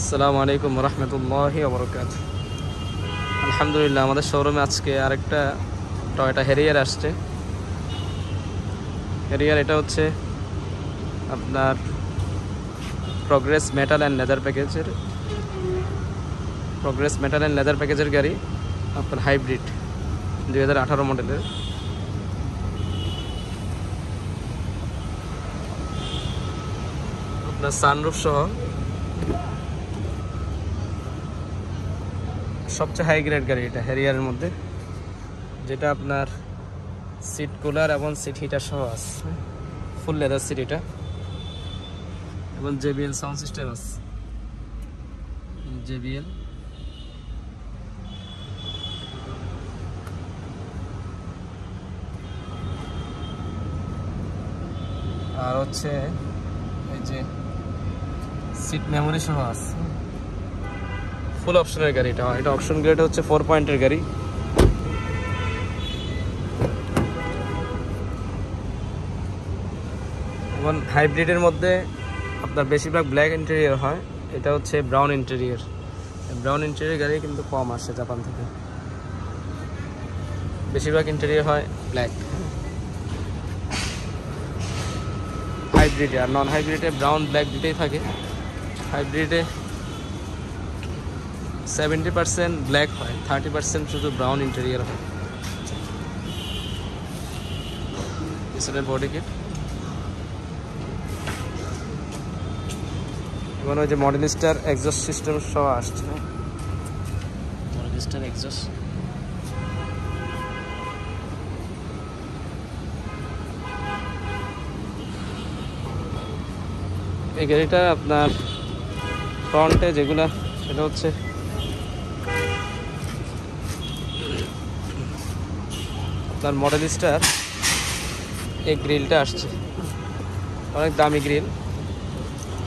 আসসালামু আলাইকুম রহমতুল্লাহ বরকাত। আলহামদুলিল্লাহ, আমাদের শোরুমে আজকে আরেকটা টয়টা হেরিয়ার আসছে। হেরিয়ার এটা হচ্ছে আপনার প্রগ্রেস মেটাল অ্যান্ড লেদার প্যাকেজের প্রগ্রেস মেটাল অ্যান্ড লেদার প্যাকেজের গাড়ি, আপনার হাইব্রিড দুই হাজার আঠারো মডেলের। আপনার সানরুফ সহ সবচেয়ে হাই গ্রেড গাড়ি এটা হ্যারিয়ারের মধ্যে। যেটা আপনার সিট কুলার এবং সিট হিটার সহ আছে ফুল লেদার সিট এটা। এবং জেবিএল সাউন্ড সিস্টেম আছে। জেবিএল আর হচ্ছে এই যে সিট মেমোরি সহ আছে ফুল অপশনের গাড়ি এটা এটা অপশন গ্রেড হচ্ছে ফোর পয়েন্টের গাড়ি। এবং হাইব্রিডের মধ্যে আপনার বেশিরভাগ ব্ল্যাক ইন্টেরিয়র হয়, এটা হচ্ছে ব্রাউন ইন্টেরিয়র ব্রাউন ইন্টেরিয়র গাড়ি কিন্তু কম আসে জাপান থেকে। বেশিরভাগ ইন্টেরিয়র হয় ব্ল্যাক হাইব্রিডে আর নন হাইব্রিডে ব্রাউন ব্ল্যাক দুটোই থাকে। হাইব্রিডে সেভেন্টি পার্সেন্ট ব্ল্যাক হয় থার্টি পার্সেন্ট শুধু ব্রাউন ইন্টেরিয়ার হয়। পিছনের বডি কিট এবং ওই যে মডেলিস্টার এক্সস্ট সিস্টেম সহ আসছে মডেলিস্টার এক্সস্ট এই গাড়িটা আপনার ফ্রন্টে যেগুলা সেটা হচ্ছে আপনার মডেলিস্টার এই গ্রিলটা আসছে। অনেক দামি গ্রিল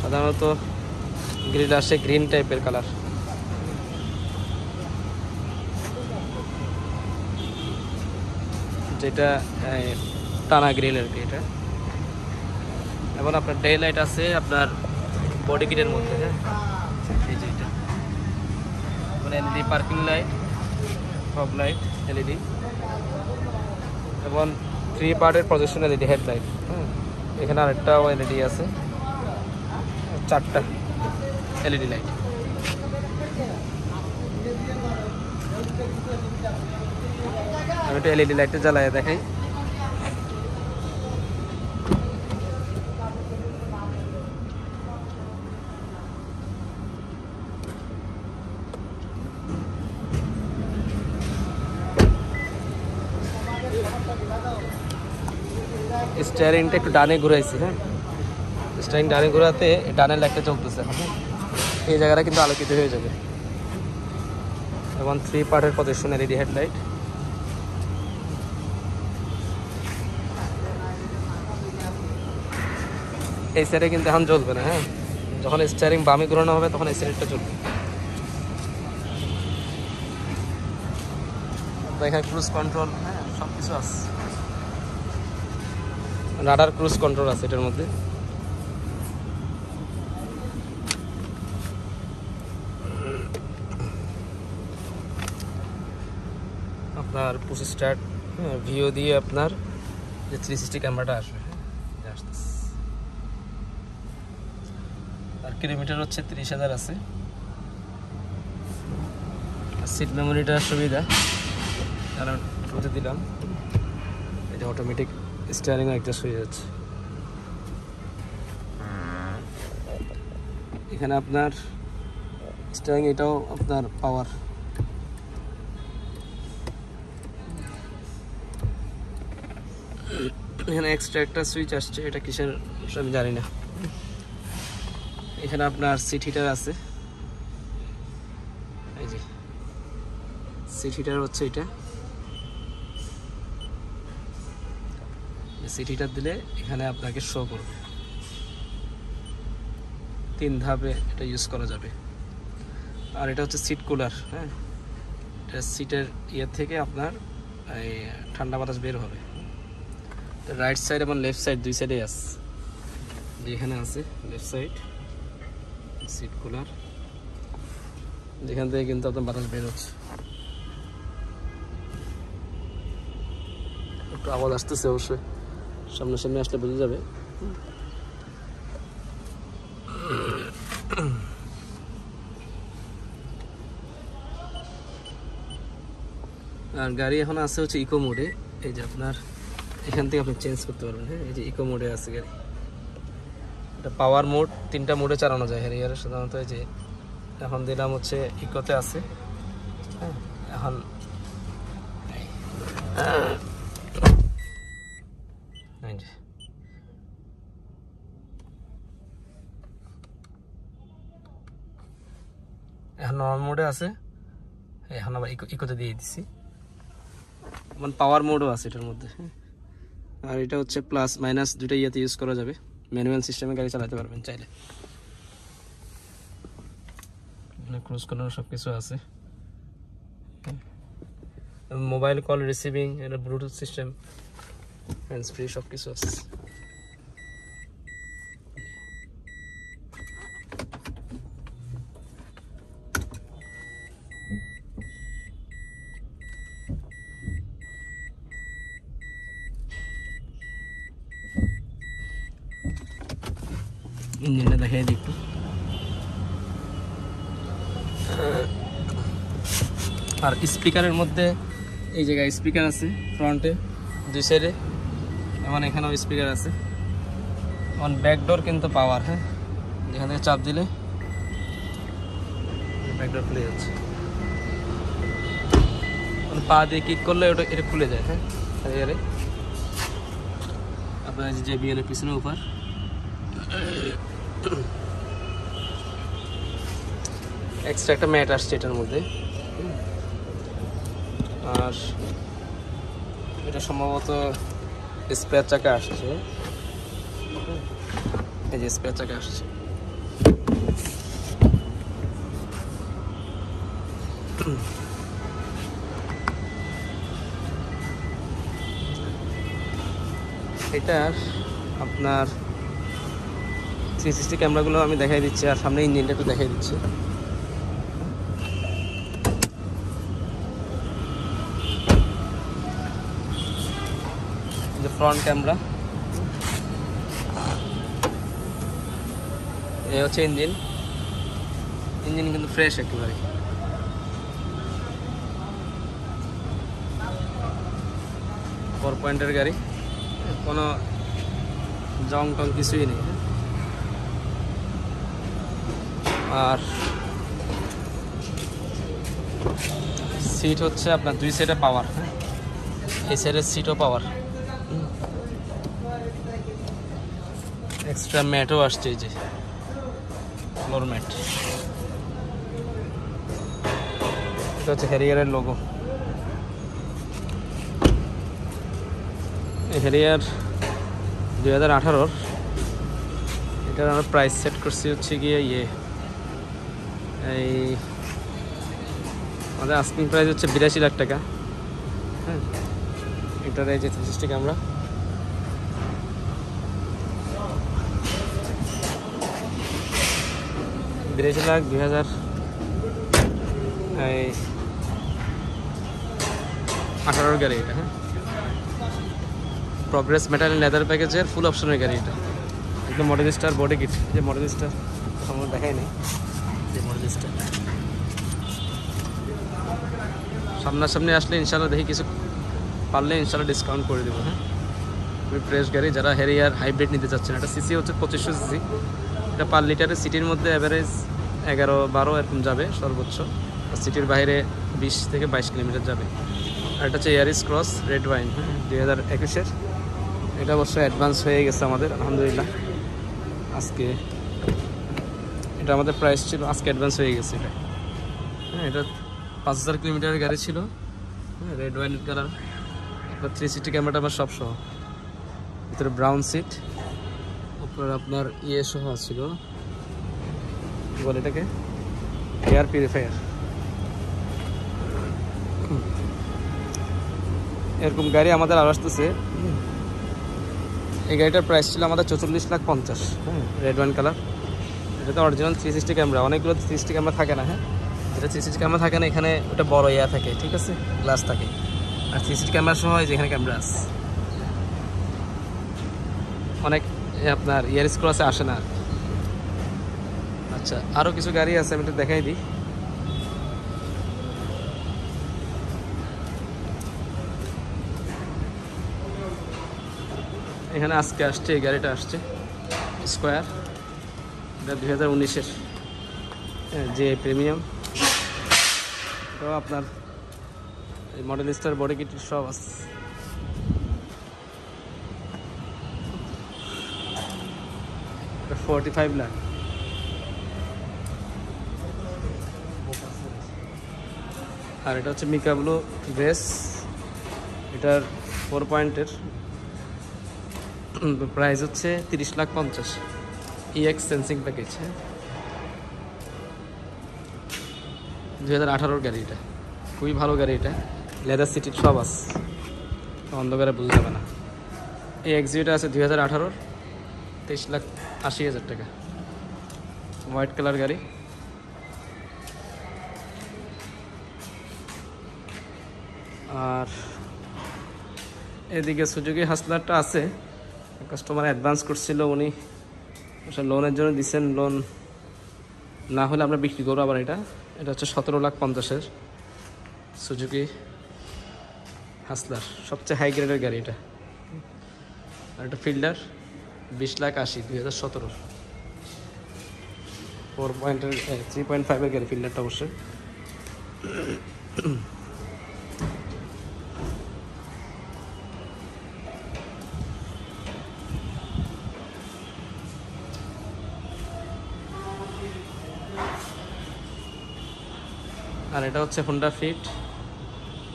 সাধারণত গ্রিল আসে গ্রিন টাইপের কালার যেটা টানা গ্রিল আর কি এটা। এবং আপনার ডে লাইট আছে আপনার বডি কিটের মধ্যে হ্যাঁ? এই যে এটা। LED parking light fog light LED এবং থ্রি পার্টের প্রজেকশন এলইডি হেডলাইট হুম? এখানে আরেকটাও এলইডি আছে। চারটা এলইডি লাইট আমি একটু এলইডি লাইটটা জ্বালায় দেখাই। স্টিয়ারিংটা একটু ডানে ঘুরাইছি হ্যাঁ? স্টিয়ারিং ডানে ঘোরাতে ডানের লাইটটা চলতেছে হ্যাঁ? এই জায়গাটা কিন্তু আলোকিত হয়ে যাবে। এবং থ্রি পার্টের প্রদর্শন এলইডি হেডলাইট এই সাইডে কিন্তু এখন জ্বলবে না হ্যাঁ? যখন স্টিয়ারিং বামে ঘোরানো হবে, তখন এই সাইডটা চলবে এখানে ক্রুজ কন্ট্রোল হ্যাঁ? সব কিছু আছে। রাডার ক্রুজ কন্ট্রোল আছে এটার মধ্যে। আপনার পুশ স্টার্ট ভিও দিয়ে আপনার যে থ্রি সিক্সটি ক্যামেরাটা আসবে হ্যাঁ আর কিলোমিটার হচ্ছে তিরিশ হাজার আছে। আর সিট মেমোরিটার সুবিধা, কারণ দিলাম। এটা অটোমেটিক স্টিয়ারিং অ্যাডজাস্ট হয়ে যাচ্ছে এখানে আপনার স্টিয়ারিং এটাও আপনার পাওয়ার এখানে এক্সট্রা একটা সুইচ আসছে, এটা কিসের আমি জানি না। এখানে আপনার সিট হিটার আছে। এই যে সিট হিটার হচ্ছে এটা। সিট হিটার দিলে এখানে আপনাকে শো করবে। তিন ধাপে এটা ইউজ করা যাবে। আর এটা হচ্ছে সিট কুলার হ্যাঁ? এটা সিটের ইয়ে থেকে আপনার, এই, ঠান্ডা বাতাস বের হবে। রাইট সাইড এবং লেফট সাইড দুই সাইডে আছে। যেখানে আছে লেফট সাইড সিট কুলার যেখান থেকে কিন্তু আপনার বাতাস বের হচ্ছে। একটু আওয়াজ আসতেছে অবশ্যই। সামনে সামনে আসলে বোঝা যাবে। আর গাড়ি এখন আছে হচ্ছে ইকো মোডে এই যে আপনার, এখান থেকে আপনি চেঞ্জ করতে পারবেন হ্যাঁ? এই যে ইকো মোডে আছে গাড়ি। এটা পাওয়ার মোড তিনটা মোডে চালানো যায় হ্যারিয়ার সাধারণত এই যে এখন দিলাম হচ্ছে ইকোতে আছে হ্যাঁ? এখন এই যে এখন নর্মাল মোডে আছে। এখন আবার ইকো ইকোতে দিয়ে দিছি। মানে পাওয়ার মোডও আছে এটার মধ্যে। আর এটা হচ্ছে প্লাস মাইনাস দুইটা ইয়েতে ইউজ করা যাবে। ম্যানুয়াল সিস্টেমে গাড়ি চালাতে পারবেন চাইলে। ক্রুজ করার সব কিছু আছে মোবাইল কল রিসিভিং এটা ব্লুটুথ সিস্টেম হ্যান্ডস ফ্রি সব কিছু আছে। ইঞ্জিনটা দেখাই দিই একটু। আর স্পিকারের মধ্যে এই জায়গায় স্পিকার আছে, ফ্রন্টে, দুই সাইডে। এমন এখানেও স্পিকার আছে। এমন ব্যাকডোর কিন্তু পাওয়ার হ্যাঁ? যেখান থেকে চাপ দিলে ব্যাকডোর খুলে যাচ্ছে। পা দিয়ে কিক করলে ওটা, এটা খুলে যায় হ্যাঁ? আপনার যে বিএলের পিছনে উপর। এক্সট্রা একটা ম্যাট আসছে এটার মধ্যে। আর এটা সম্ভবত স্পেয়ার চাকা আসছে। এই যে স্পেয়ার চাকা আসছে। এটার আপনার থ্রি সিক্সটি ক্যামেরাগুলো আমি দেখাই দিচ্ছি, আর সামনে ইঞ্জিনটা একটু দেখাই দিচ্ছি। ফ্রন্ট ক্যামেরা এই হচ্ছে ইঞ্জিন ইঞ্জিন কিন্তু ফ্রেশ একেবারে। ফোর পয়েন্টের গাড়ি। কোনো জং টং কিছুই নেই। আর সিট হচ্ছে আপনার দুই সাইডে পাওয়ার হ্যাঁ? এই সাইডের সিটও পাওয়ার এক্সট্রা ম্যাটও আসছে এই যে ফ্লোর ম্যাট এটা হচ্ছে হ্যারিয়ারের লোগো হ্যারিয়ার দুই হাজার আঠারোর, এটার আমরা প্রাইস সেট করছি হচ্ছে গিয়ে ইয়ে এই আমাদের আস্কিং প্রাইস হচ্ছে বিরাশি লাখ টাকা। হ্যাঁ এটার এই যে ক্যামেরা বিরাশি লাখ দুই হাজার, এই আঠারোর গাড়ি এটা হ্যাঁ। প্রগ্রেস মেটাল লেদার প্যাকেজের ফুল অপশনের গাড়ি এটা। একদম মডেল স্টার বডি কিট যে মডেল স্টার আমার দেখাই নেই। সামনাসামনি আসলে ইনশাল্লাহ দেখি কিছু পারলে ইনশাল্লাহ ডিসকাউন্ট করে দেবো হ্যাঁ? খুবই ফ্রেশ গাড়ি, যারা হেরিয়ার হাইব্রিড নিতে চাচ্ছেন, এটা সিসি হচ্ছে পঁচিশশো সিসি এটা পার লিটারে সিটির মধ্যে অ্যাভারেজ এগারো, বারো এরকম যাবে সর্বোচ্চ। আর সিটির বাইরে বিশ থেকে বাইশ কিলোমিটার যাবে। আর এটা হচ্ছে এয়ারিস ক্রস রেড ওয়াইন হ্যাঁ? দুই হাজার একুশের। এটা অবশ্য অ্যাডভান্স হয়ে গেছে আমাদের, আলহামদুলিল্লাহ। আজকে এটা আমাদের প্রাইস ছিল, আজকে অ্যাডভান্স হয়ে গেছে এটা। হ্যাঁ এটা পাঁচ হাজার কিলোমিটারের গাড়ি ছিল। রেড ওয়াইন কালার এবার থ্রি সিটি ক্যামেরাটা আমার সব সহ। ভিতরে ব্রাউন সিট উপরে আপনার ইয়ে সহ ছিল। বলে এটাকে এয়ার পিউরিফায়ার এরকম গাড়ি আমাদের আর আসতেছে। এই গাড়িটার প্রাইস ছিল আমাদের চৌচল্লিশ লাখ পঞ্চাশ। হ্যাঁ রেড ওয়ান কালার এটা তো অরিজিনাল থ্রি সিক্সটি ক্যামেরা অনেকগুলো থ্রি সিক্সটি ক্যামেরা থাকে না হ্যাঁ? যেটা সিসিটি ক্যামেরা থাকে না, এখানে ওটা বড় ইয়া থাকে, ঠিক আছে? গ্লাস থাকে। আর সিসিটি ক্যামেরা সহ এই যে এখানে ক্যামেরা আছে অনেক আপনার ইয়ার স্ক্রসে আসে না। আচ্ছা আরও কিছু গাড়ি আছে, আমি একটু দেখাই দিই। এখানে আজকে আসছে, এই গাড়িটা আসছে স্কোয়ার দুই হাজার উনিশের যে প্রিমিয়াম এটাও আপনার এই মডেল স্টার বডি কিট সব আছে। ফোরটি ফাইভ লাখ আর এটা হচ্ছে মিকাবলো ড্রেস এটার ফোর পয়েন্টের প্রাইস হচ্ছে তিরিশ লাখ পঞ্চাশ। ইএক্স সেন্সিং প্যাকেজ হ্যাঁ দু হাজার আঠারোর গাড়ি এটা। খুবই ভালো গাড়ি এটা। লেদার সিটির সব আছে। অন্ধকারে বুঝতে যাবে না। এই এক্সিউটা আছে দুই হাজার আঠারোর। তেইশ লাখ আশি হাজার টাকা। হোয়াইট কালার গাড়ি। আর এদিকে সুযোগী হাসলারটা আছে। কাস্টমার অ্যাডভান্স করছিল উনি। লোনের জন্য দিচ্ছেন লোন না হলে আমরা বিক্রি করব আবার এটা। এটা হচ্ছে সতেরো লাখ পঞ্চাশের সুজুকি হাসলার, সবচেয়ে হাই গ্রেডের গাড়ি এটা। আর একটা ফিল্ডার বিশ লাখ আশি, দুই হাজার সতেরো ফোর পয়েন্টের থ্রি পয়েন্ট ফাইভের গাড়ি, ফিল্ডারটা অবশ্যই। এটা হচ্ছে হোন্ডা ফিট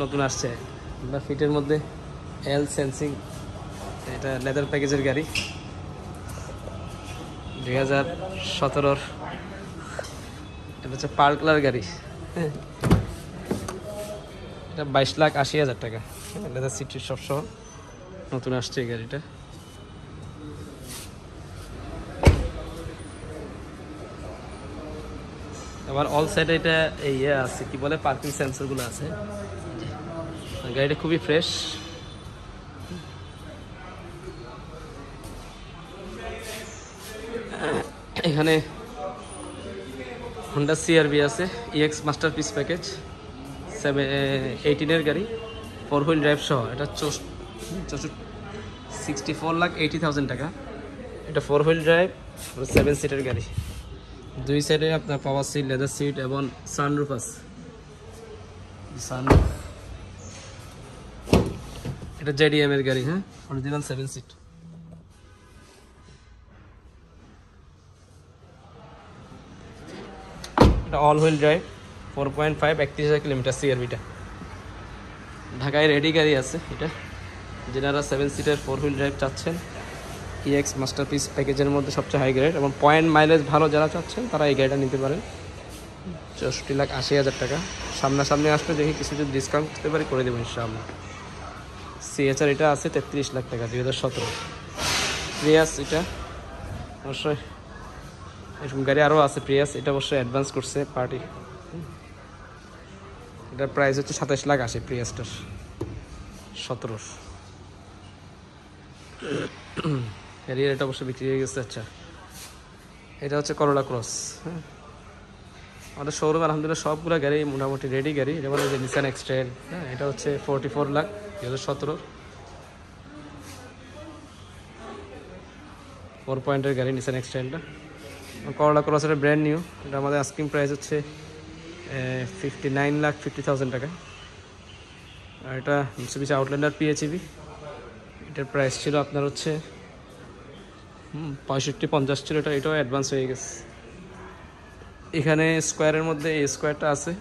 নতুন আসছে। হোন্ডা ফিটের মধ্যে এল সেন্সিং এটা লেদার প্যাকেজের গাড়ি। দুই হাজার সতেরোর। এটা হচ্ছে পার কালার গাড়ি। হ্যাঁ। এটা বাইশ লাখ আশি হাজার টাকা। লেদার সিটির সব সহ। নতুন আসছে এই গাড়িটা। আবার অল সাইডে এটা ইয়ে আছে, কি বলে পার্কিং সেন্সরগুলো আছে। গাড়িটা খুবই ফ্রেশ এখানে হন্ডা সিআরবি আছে EX masterpiece package seven এইটিনের গাড়ি ফোর হুইল ড্রাইভ সহ। এটা sixty four lakh eighty thousand টাকা। এটা ফোর হুইল ড্রাইভ সেভেন সিটের গাড়ি। দুই সাইডে আপনার পাওয়ার সিট লেদার সিট এবং সানরুফ আছে। এটা জেডিএম এর গাড়ি হ্যাঁ? অরিজিনাল সেভেন সিট এটা all wheel drive four point five একত্রিশ হাজার কিলোমিটার সিআরবিটা ঢাকায় রেডি গাড়ি আছে এটা। যেনারা সেভেন সিটের ফোর হুইল ড্রাইভ চাচ্ছেন। ইএক্স মাস্টারপিস প্যাকেজের মধ্যে সবচেয়ে হাই গ্রেড এবং পয়েন্ট মাইলেজ ভালো যারা চাচ্ছেন, তারা এই গাড়িটা নিতে পারেন। চৌষট্টি লাখ আশি হাজার টাকা। সামনাসামনি আসলে দেখি কিছু যদি ডিসকাউন্ট করতে পারি, করে দেবো ইনশাআল্লাহ। সিএচআর এটা আছে তেত্রিশ লাখ টাকা, দুই হাজার সতেরো। প্রিয়াস এটা। অবশ্যই এরকম গাড়ি আরও আছে প্রিয়াস এটা অবশ্যই অ্যাডভান্স করছে পার্টি এটার প্রাইস হচ্ছে সাতাশ লাখ আসে প্রিয়াসটার সতেরো ক্যারিয়ার এটা অবশ্যই বিক্রি হয়ে গেছে আচ্ছা। এটা হচ্ছে করোলা ক্রস হ্যাঁ। আমাদের শোরুম আলহামদুলিল্লাহ, সবগুলো গাড়ি মোটামুটি রেডি গাড়ি। এটা বলে যে নিসান এক্সট্রেল হ্যাঁ এটা হচ্ছে ফোরটি ফোর লাখ দু হাজার সতেরোর। ফোর পয়েন্টের গাড়ি নিসান এক্সট্রেলটা করোলা ক্রস ক্রসের ব্র্যান্ড নিউ এটা আমাদের আস্কিং প্রাইস হচ্ছে fifty nine lakh fifty thousand টাকা। আর এটা মিসুবিসি আউটল্যান্ডার পিএইচইবি এটার প্রাইস ছিল আপনার হচ্ছে পঁয়ষট্টি, পঞ্চাশ ছিল, এটা এটাও অ্যাডভান্স হয়ে গেছে। এখানে স্কোয়ারের মধ্যে এই স্কোয়ারটা আছে।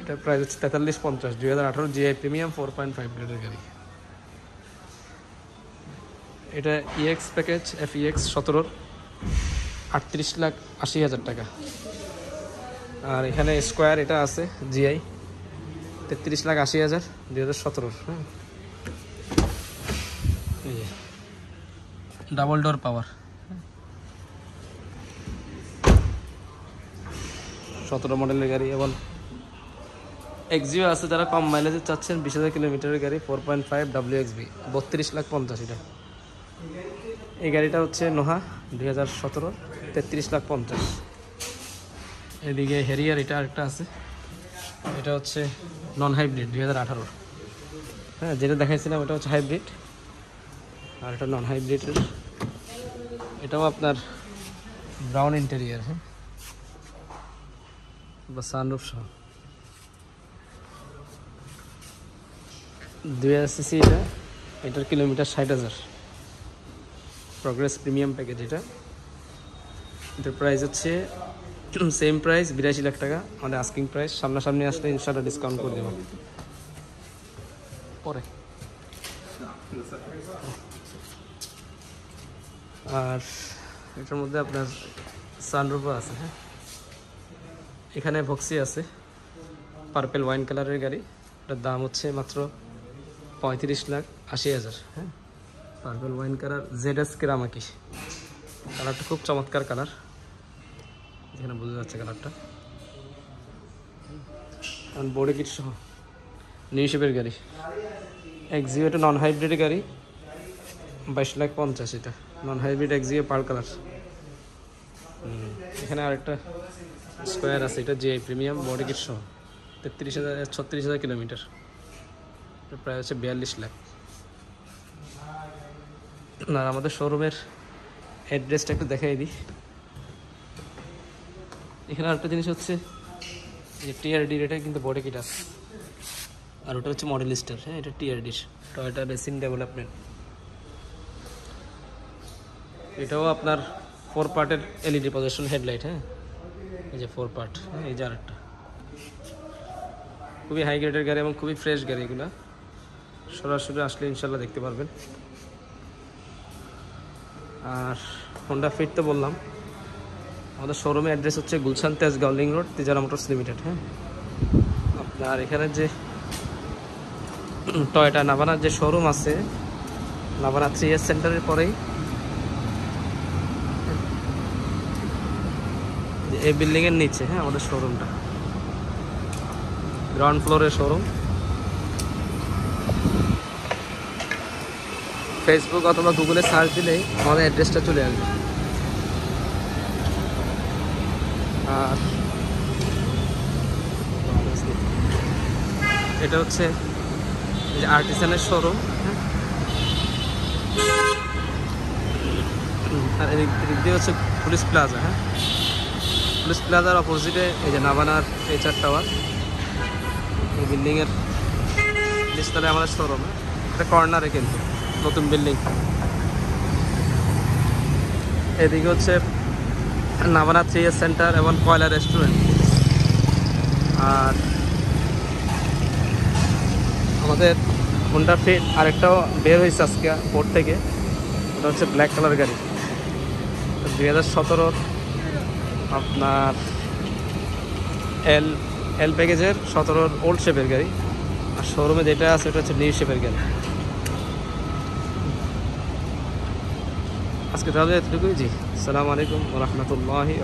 এটা প্রাইস হচ্ছে তেতাল্লিশ পঞ্চাশ, দুই হাজার আঠারো GI premium four point five গ্রেডের গাড়ি। এটা ইএক্স প্যাকেজ এফ ইএক্স সতেরোর, আটত্রিশ লাখ আশি হাজার টাকা। আর এখানে স্কোয়ার এটা আছে জিআই তেত্রিশ লাখ আশি হাজার, দুই হাজার সতেরোর হ্যাঁ ডাবল ডোর পাওয়ার। সতেরো মডেলের গাড়ি এবং এক্সিও আছে যারা কম মাইলেজে চাচ্ছেন, বিশ হাজার কিলোমিটারের গাড়ি four point five W XB বত্রিশ লাখ পঞ্চাশ এটা এই গাড়িটা হচ্ছে নোহা দুই হাজার সতেরো, তেত্রিশ লাখ পঞ্চাশ। এদিকে হেরিয়ার এটা আরেকটা আছে। এটা হচ্ছে নন হাইব্রিড দুই হাজার আঠারোর। হ্যাঁ যেটা দেখাইছিলাম, ওটা হচ্ছে হাইব্রিড আর এটা নন হাইব্রিডের এটাও আপনার ব্রাউন ইন্টেরিয়ার হ্যাঁ? বা সানরুফ সহ। দুই হাজার সিসি এটা, এটার কিলোমিটার ষাট হাজার। প্রগ্রেস প্রিমিয়াম প্যাকেজ এটা। এটার প্রাইস হচ্ছে সেম প্রাইস বিরাশি লাখ টাকা। আমাদের আস্কিং প্রাইস সামনাসামনি আসলে ইনশাল্লাহ ডিসকাউন্ট করে দেবো। পরে। আর এটার মধ্যে আপনার সানরুফও আছে হ্যাঁ? এখানে ভক্সি আছে পার্পেল ওয়াইন কালারের গাড়ি। এটার দাম হচ্ছে মাত্র পঁয়ত্রিশ লাখ আশি হাজার হ্যাঁ? Purple wine colour Z S কেরামাকি কালারটা খুব চমৎকার কালার এখানে বোঝা যাচ্ছে কালারটা বডি কিট সহ। নিউ গাড়ি। এক্সিও এটা নন হাইব্রিড গাড়ি। বাইশ লাখ পঞ্চাশ এটা। Non hybrid Axio pearl colour এখানে আরেকটা স্কোয়ার আছে, এটা যে প্রিমিয়াম বডি কিট সহ। তেত্রিশ হাজার, ছত্রিশ হাজার কিলোমিটার। প্রায় হচ্ছে বিয়াল্লিশ লাখ। আর আমাদের শোরুমের অ্যাড্রেসটা একটু দেখাই দিই। এখানে আরেকটা জিনিস হচ্ছে যে টিআরডি এটা কিন্তু বডি কিট আছে। আর ওটা হচ্ছে মডেল স্টার হ্যাঁ এটা টিআরডির টয়টা রেসিং ডেভেলপমেন্ট এটাও আপনার ফোর পার্টের এলইডি পজিশন হেডলাইট হ্যাঁ? এই যে ফোর পার্ট হ্যাঁ এই যে আরেকটা। খুবই হাই গ্রেডের গাড়ি এবং খুবই ফ্রেশ গাড়ি এগুলো। সরাসরি আসলে ইনশাল্লাহ দেখতে পারবেন। আর হোন্ডা ফিট তো বললাম। আমাদের শোরুমের অ্যাড্রেস হচ্ছে Gulshan Tejgaon link road Tejara motors limited হ্যাঁ? আপনার এখানে যে টয়টা নাভানার যে শোরুম আছে নাভানা থ্রি ইয়ার সেন্টারের পরেই। এই বিল্ডিংয়ের নিচে হ্যাঁ আমাদের শোরুমটা গ্রাউন্ড ফ্লোরের শোরুম ফেসবুক অথবা গুগলে সার্চ দিলেই আমাদের অ্যাড্রেসটা চলে আসবে। আর এটা হচ্ছে আর্টিসানের শোরুম আর এদিক দিয়ে হচ্ছে পুলিশ প্লাজা হ্যাঁ? পুলিশ প্লাজার অপোজিটে এই যে নাবানার এইচআর টাওয়ার এই বিল্ডিংয়ের নিচতলায় আমাদের শোরুম এটা কর্নারে কিন্তু নতুন বিল্ডিং এদিকে হচ্ছে নাবানা থ্রি সেন্টার এবং কয়লা রেস্টুরেন্ট আর আমাদের হোন্ডা ফিট আরেকটাও বের হয়েছে আজকে পোর্ট থেকে। ওটা হচ্ছে ব্ল্যাক কালার গাড়ি। দুই হাজার সতেরোর আপনার এল এল প্যাকেজের সতেরোর ওল্ড শেপের গাড়ি। আর শোরুমে যেটা আছে, ওটা হচ্ছে নিউ শেপের গাড়ি। আজকে তাহলে এতটুকুই জি। সালাম আলাইকুম রহমতুল্লাহি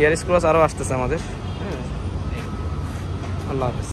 ইয়ার স্কুল আরও আসতেছে আমাদের। হ্যাঁ। আল্লাহ হাফিজ।